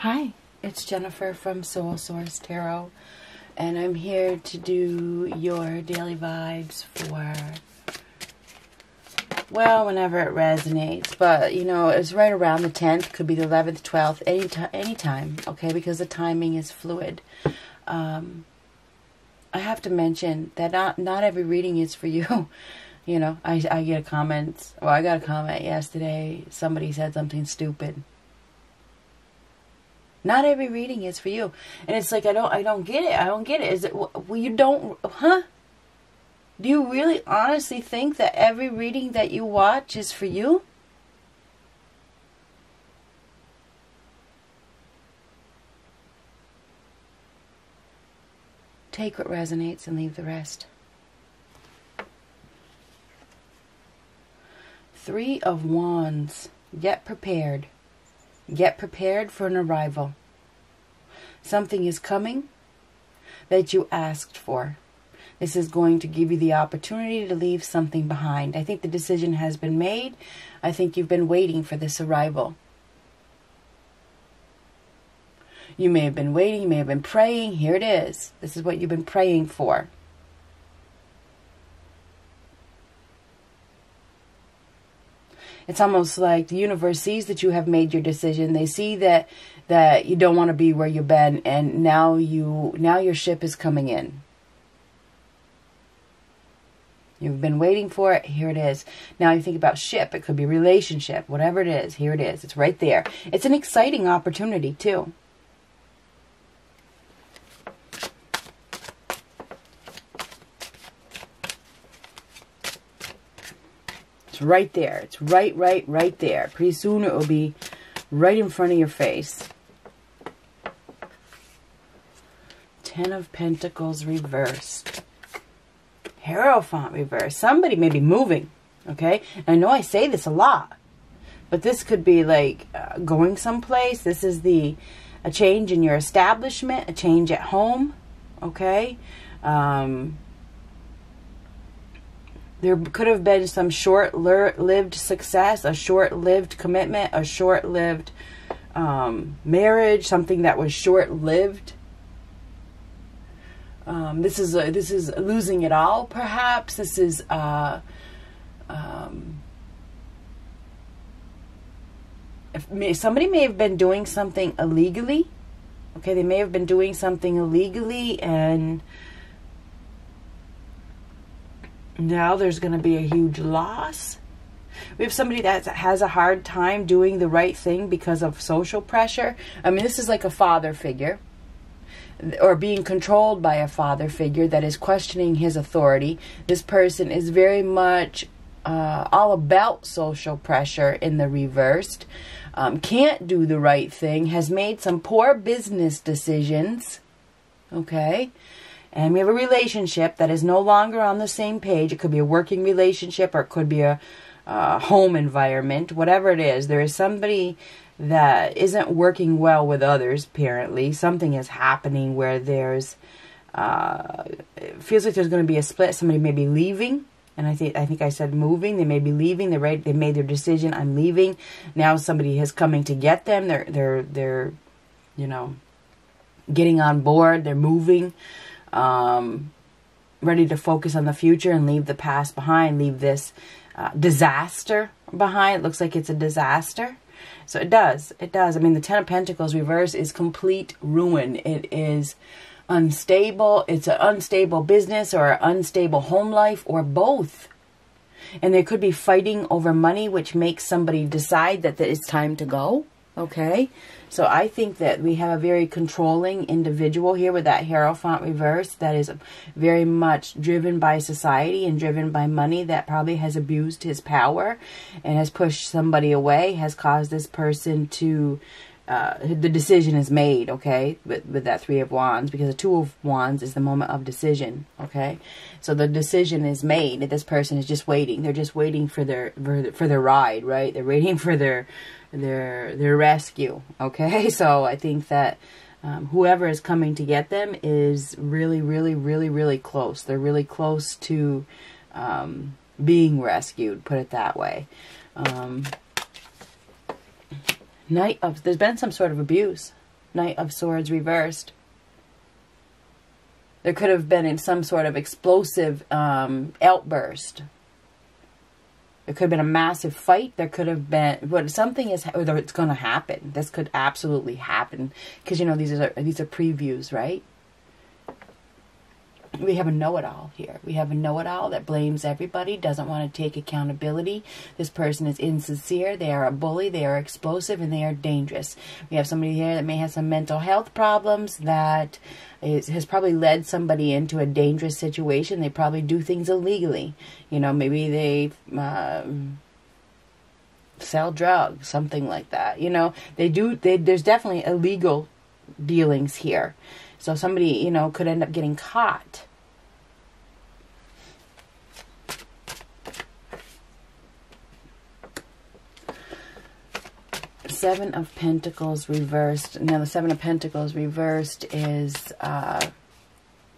Hi, it's Jennifer from Soul Source Tarot, and I'm here to do your daily vibes for, well, whenever it resonates. But, you know, it's right around the 10th, could be the 11th, 12th, any, any time, okay, because the timing is fluid. Um, I have to mention that not, not every reading is for you. you know, I, I get a comment, well, I got a comment yesterday, somebody said something stupid not every reading is for you. And it's like I don't I don't get it. I don't get it. Is it well you don't huh? Do you really honestly think that every reading that you watch is for you? Take what resonates and leave the rest. Three of Wands. Get prepared. Get prepared for an arrival. Something is coming that you asked for. This is going to give you the opportunity to leave something behind. I think the decision has been made. I think you've been waiting for this arrival. You may have been waiting, you may have been praying. Here it is. This is what you've been praying for. It's almost like the universe sees that you have made your decision. They see that that you don't want to be where you've been, and now you now your ship is coming in. You've been waiting for it. Here it is. Now you think about ship. It could be relationship, whatever it is. Here it is. It's right there. It's an exciting opportunity too. It's right there. It's right, right, right there. Pretty soon it will be right in front of your face. Ten of Pentacles reversed. Hierophant reversed. Somebody may be moving, okay? And I know I say this a lot, but this could be like uh, going someplace. This is the a change in your establishment, a change at home, okay? Um, there could have been some short-lived success, a short-lived commitment, a short-lived um, marriage, something that was short-lived. Um, this is a, this is losing it all, perhaps. This is uh, um, if somebody may have been doing something illegally. Okay, they may have been doing something illegally and now there's going to be a huge loss. We have somebody that has a hard time doing the right thing because of social pressure. I mean, this is like a father figure or being controlled by a father figure that is questioning his authority. This person is very much uh, all about social pressure in the reversed. Um, can't do the right thing, has made some poor business decisions. Okay and we have a relationship that is no longer on the same page. It could be a working relationship or it could be a, a home environment, whatever it is. There is somebody that isn't working well with others, apparently. Something is happening where there's, uh, it feels like there's going to be a split. Somebody may be leaving. And I think I think I said moving. They may be leaving. They right. They made their decision. I'm leaving. Now somebody is coming to get them. They're they're they're, you know, getting on board. They're moving um, ready to focus on the future and leave the past behind, leave this uh, disaster behind. It looks like it's a disaster. So it does. It does. I mean, the Ten of Pentacles reverse is complete ruin. It is unstable. It's an unstable business or an unstable home life or both. And there could be fighting over money, which makes somebody decide that it's time to go. Okay. So I think that we have a very controlling individual here with that Hierophant reverse that is very much driven by society and driven by money that probably has abused his power and has pushed somebody away, has caused this person to uh, the decision is made, okay, with, with that Three of Wands, because the Two of Wands is the moment of decision, okay? So the decision is made that this person is just waiting. They're just waiting for their, for, for their ride, right? They're waiting for their, their, their rescue, okay? So I think that um, whoever is coming to get them is really, really, really, really close. They're really close to um, being rescued, put it that way. Um, Knight of, there's been some sort of abuse. Knight of Swords reversed. There could have been some sort of explosive um, outburst. There could have been a massive fight. There could have been, but something is, or it's going to happen. This could absolutely happen because you know these are these are previews, right? We have a know-it-all here. We have a know-it-all that blames everybody, doesn't want to take accountability. This person is insincere. They are a bully. They are explosive, and they are dangerous. We have somebody here that may have some mental health problems that is, has probably led somebody into a dangerous situation. They probably do things illegally. You know, maybe they. Um, sell drugs, something like that. You know, they do. They, there's definitely illegal dealings here. So somebody, you know, could end up getting caught. Seven of Pentacles reversed. Now the Seven of Pentacles reversed is uh,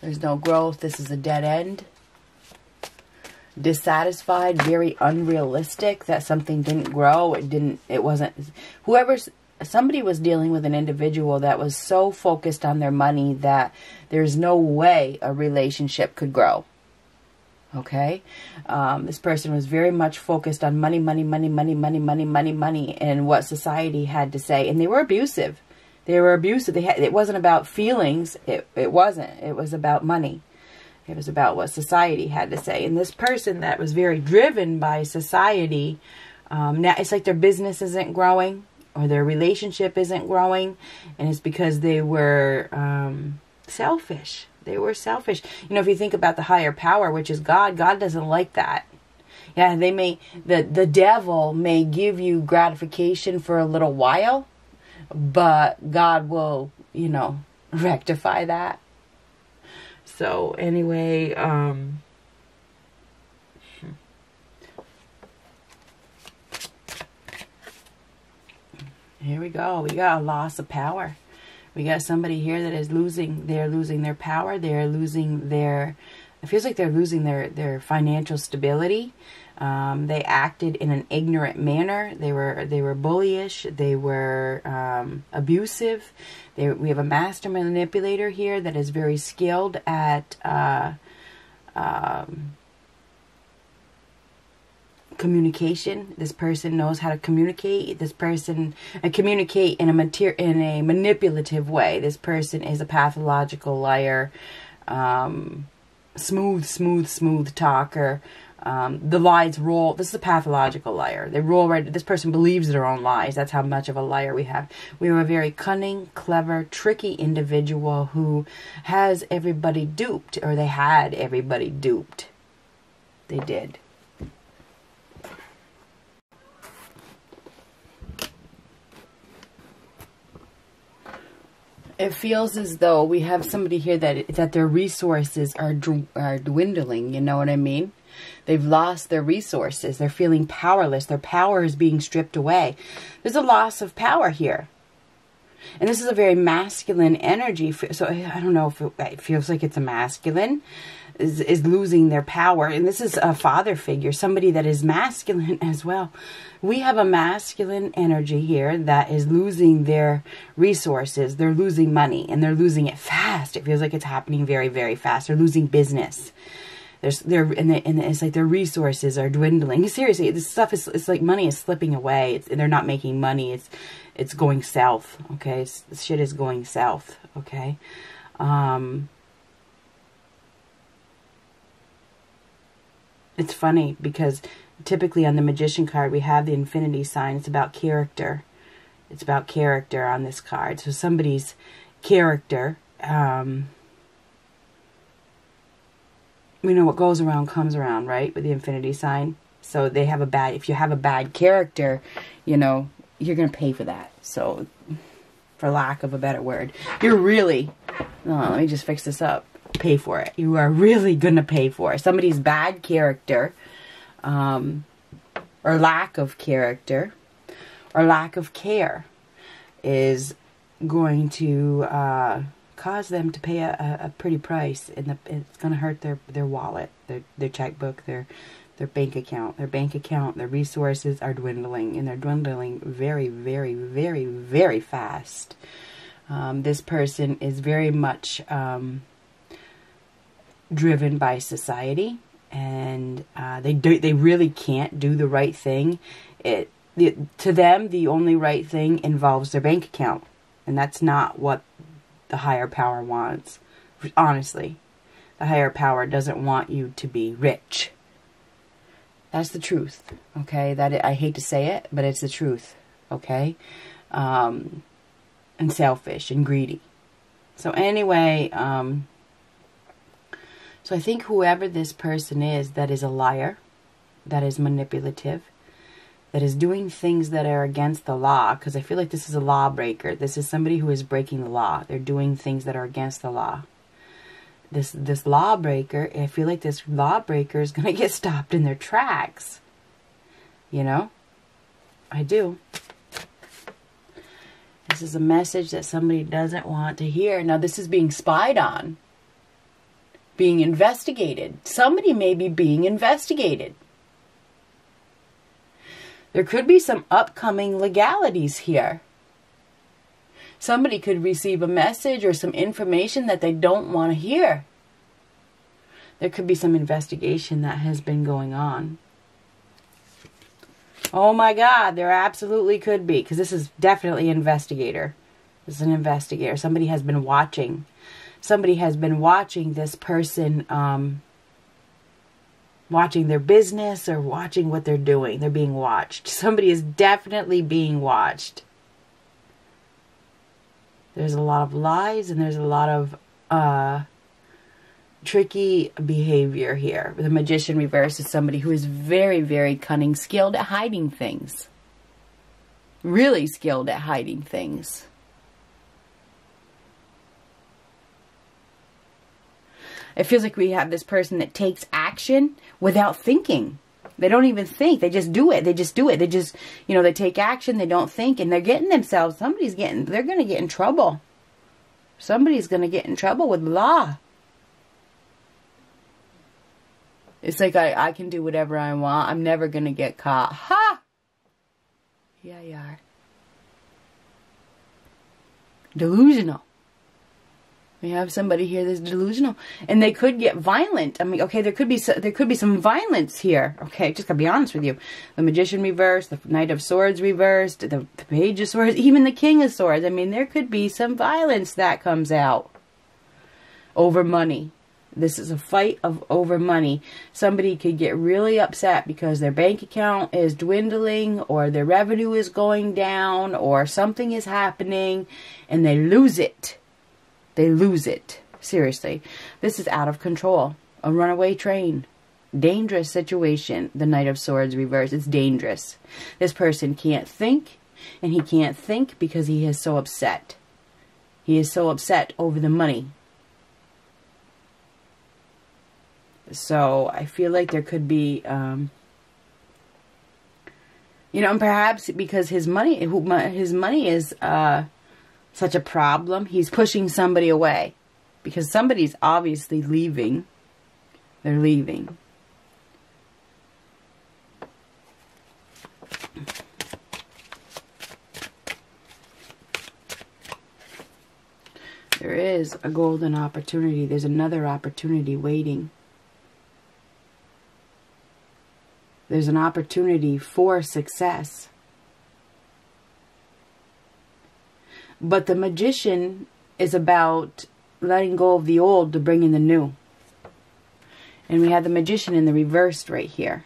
there's no growth. This is a dead end. Dissatisfied, very unrealistic that something didn't grow. It didn't, it wasn't, whoever's somebody was dealing with an individual that was so focused on their money that there's no way a relationship could grow. Okay? Um, this person was very much focused on money, money, money, money, money, money, money, money, and what society had to say. And they were abusive. They were abusive. They had, it wasn't about feelings. It, it wasn't. It was about money. It was about what society had to say. And this person that was very driven by society, um, now it's like their business isn't growing or their relationship isn't growing, and it's because they were um, selfish. They were selfish. You know, if you think about the higher power, which is God, God doesn't like that. Yeah, they may the the devil may give you gratification for a little while, but God will, you know, rectify that. So anyway, um Here we go. We got a loss of power. We got somebody here that is losing, they're losing their power. They're losing their, it feels like they're losing their, their financial stability. Um, they acted in an ignorant manner. They were, they were bullyish. They were um, abusive. They, we have a master manipulator here that is very skilled at uh, um, communication. This person knows how to communicate. This person uh, communicate in a mater- in a manipulative way. This person is a pathological liar, um, smooth, smooth, smooth talker. Um, the lies roll. This is a pathological liar. They roll right. This person believes their own lies. That's how much of a liar we have. We have a very cunning, clever, tricky individual who has everybody duped, or they had everybody duped. They did. It feels as though we have somebody here that that their resources are are dwindling. You know what I mean? They've lost their resources. They're feeling powerless. Their power is being stripped away. There's a loss of power here. And this is a very masculine energy. So I don't know if it, it feels like it's a masculine is, is losing their power. And this is a father figure, somebody that is masculine as well. We have a masculine energy here that is losing their resources. They're losing money and they're losing it fast. It feels like it's happening very, very fast. They're losing business. There's they're and, and it's like their resources are dwindling. Seriously, this stuff is it's like money is slipping away. It's, they're not making money. It's it's going south. Okay, it's, shit is going south. Okay, um, it's funny because typically on the magician card we have the infinity sign. It's about character. It's about character on this card. So somebody's character um, we know what goes around comes around right with the infinity sign. So they have a bad if you have a bad character you know you're gonna pay for that. So for lack of a better word. You're really oh, let me just fix this up pay for it. You are really going to pay for it. Somebody's bad character um, or lack of character or lack of care is going to uh, cause them to pay a, a pretty price and it's going to hurt their, their wallet, their, their checkbook, their their bank account. Their bank account, their resources are dwindling and they're dwindling very, very, very, very fast. Um, this person is very much um, driven by society, and uh, they do, they really can't do the right thing. It, to them the only right thing involves their bank account, and that's not what the higher power wants. Honestly, the higher power doesn't want you to be rich. That's the truth. Okay, that I hate to say it, but it's the truth. Okay, um, and selfish and greedy. So anyway, um, so I think whoever this person is that is a liar, that is manipulative, that is doing things that are against the law, because I feel like this is a lawbreaker. This is somebody who is breaking the law. They're doing things that are against the law. This this lawbreaker, I feel like this lawbreaker is gonna get stopped in their tracks. You know? I do. This is a message that somebody doesn't want to hear. Now, this is being spied on, being investigated. Somebody may be being investigated. There could be some upcoming legalities here. Somebody could receive a message or some information that they don't want to hear. There could be some investigation that has been going on. Oh my God, there absolutely could be, because this is definitely an investigator. This is an investigator. Somebody has been watching. Somebody has been watching this person, um, watching their business or watching what they're doing. They're being watched. Somebody is definitely being watched. There's a lot of lies and there's a lot of uh, tricky behavior here. The magician reverse is somebody who is very, very cunning, skilled at hiding things. Really skilled at hiding things. It feels like we have this person that takes action without thinking. They don't even think. They just do it. They just do it. They just, you know, they take action. They don't think. And they're getting themselves, somebody's getting, they're going to get in trouble. Somebody's going to get in trouble with law. It's like I, I can do whatever I want. I'm never going to get caught. Ha! Yeah, you are. Delusional. We have somebody here that's delusional, and they could get violent. I mean, okay, there could be there could be some violence here. Okay, just gotta be honest with you. The magician reversed, the knight of swords reversed, the, the page of swords, even the king of swords. I mean, there could be some violence that comes out over money. This is a fight of over money. Somebody could get really upset because their bank account is dwindling or their revenue is going down or something is happening and they lose it. They lose it. Seriously. This is out of control. A runaway train. Dangerous situation. The Knight of Swords reverse. It's dangerous. This person can't think and he can't think because he is so upset. He is so upset over the money So I feel like there could be, um, you know, and perhaps because his money, his money is uh, such a problem, he's pushing somebody away because somebody's obviously leaving. They're leaving. There is a golden opportunity. There's another opportunity waiting. There's an opportunity for success. But the magician is about letting go of the old to bring in the new. And we have the magician in the reversed right here.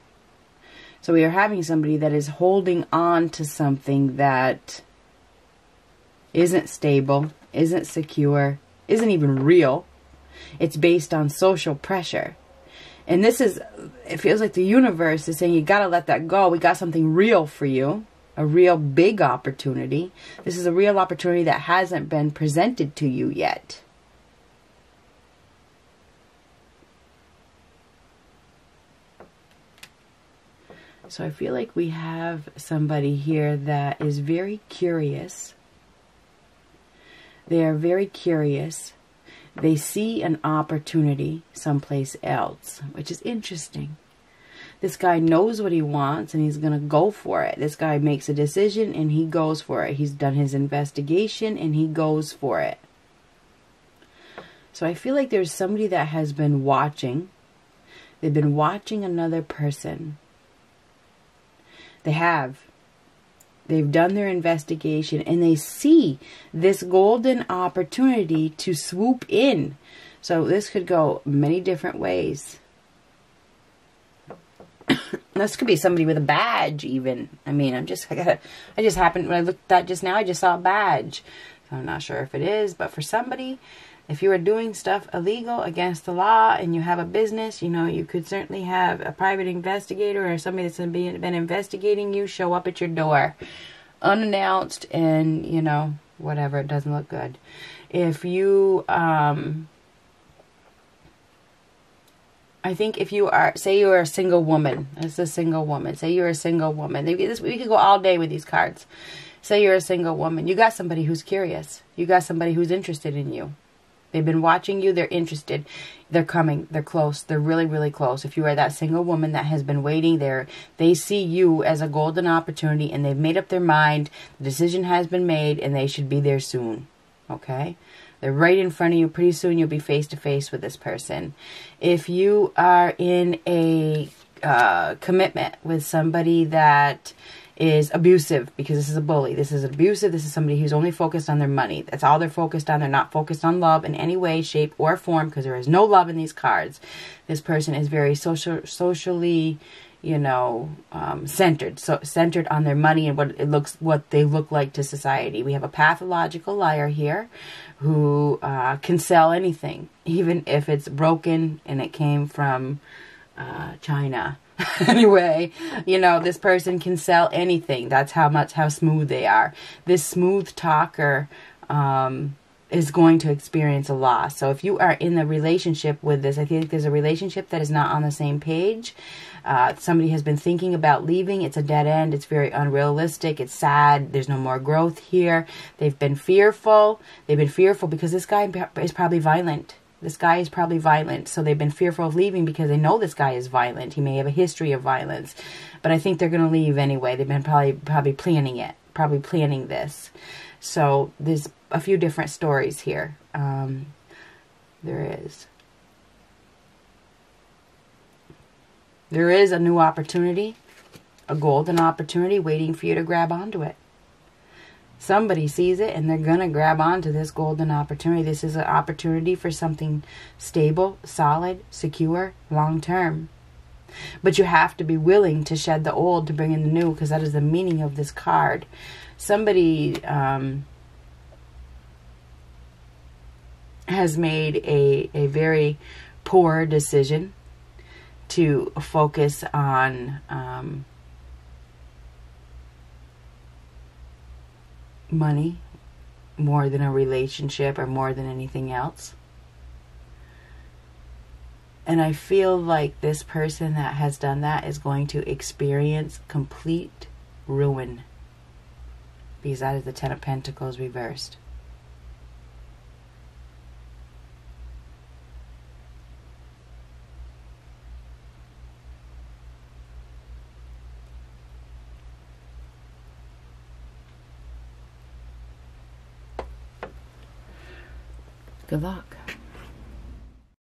So we are having somebody that is holding on to something that isn't stable, isn't secure, isn't even real. It's based on social pressure. And this is, it feels like the universe is saying, you got to let that go. We got something real for you, a real big opportunity. This is a real opportunity that hasn't been presented to you yet. So I feel like we have somebody here that is very curious. They are very curious they see an opportunity someplace else, which is interesting. This guy knows what he wants and he's going to go for it. This guy makes a decision and he goes for it. He's done his investigation and he goes for it. So I feel like there's somebody that has been watching. They've been watching another person. They have. They've done their investigation and they see this golden opportunity to swoop in. So this could go many different ways. This could be somebody with a badge even. I mean, I'm just I got I just happened when I looked at that just now, I just saw a badge. So I'm not sure if it is, but for somebody if you are doing stuff illegal against the law and you have a business, you know, you could certainly have a private investigator or somebody that's been, been investigating you show up at your door unannounced and, you know, whatever. It doesn't look good. If you, um, I think if you are, say you are a single woman, it's a single woman, say you're a single woman, we could go all day with these cards. Say you're a single woman, you got somebody who's curious, you got somebody who's interested in you They've been watching you. They're interested. They're coming. They're close. They're really, really close. If you are that single woman that has been waiting there, they see you as a golden opportunity and they've made up their mind. The decision has been made and they should be there soon. Okay? They're right in front of you. Pretty soon you'll be face to face with this person. If you are in a uh, commitment with somebody that is abusive because this is a bully. This is abusive. This is somebody who's only focused on their money. That's all they're focused on. They're not focused on love in any way, shape, or form because there is no love in these cards. This person is very social, socially, you know, um, centered. So centered on their money and what it looks, what they look like to society. We have a pathological liar here who uh, can sell anything, even if it's broken and it came from uh, China anyway, you know, this person can sell anything. That's how much how smooth they are. This smooth talker um, is going to experience a loss. So if you are in the relationship with this, I think there's a relationship that is not on the same page. Uh, somebody has been thinking about leaving. It's a dead end. It's very unrealistic. It's sad. There's no more growth here. They've been fearful. They've been fearful because this guy is probably violent this guy is probably violent, so they've been fearful of leaving because they know this guy is violent. He may have a history of violence, but I think they're going to leave anyway. They've been probably probably planning it, probably planning this. So there's a few different stories here. Um, there is. There is a new opportunity, a golden opportunity waiting for you to grab onto it somebody sees it and they're going to grab onto this golden opportunity. This is an opportunity for something stable, solid, secure, long term. But you have to be willing to shed the old to bring in the new because that is the meaning of this card. Somebody um, has made a, a very poor decision to focus on. Um, money more than a relationship or more than anything else. And I feel like this person that has done that is going to experience complete ruin because that is the Ten of Pentacles reversed. Luck.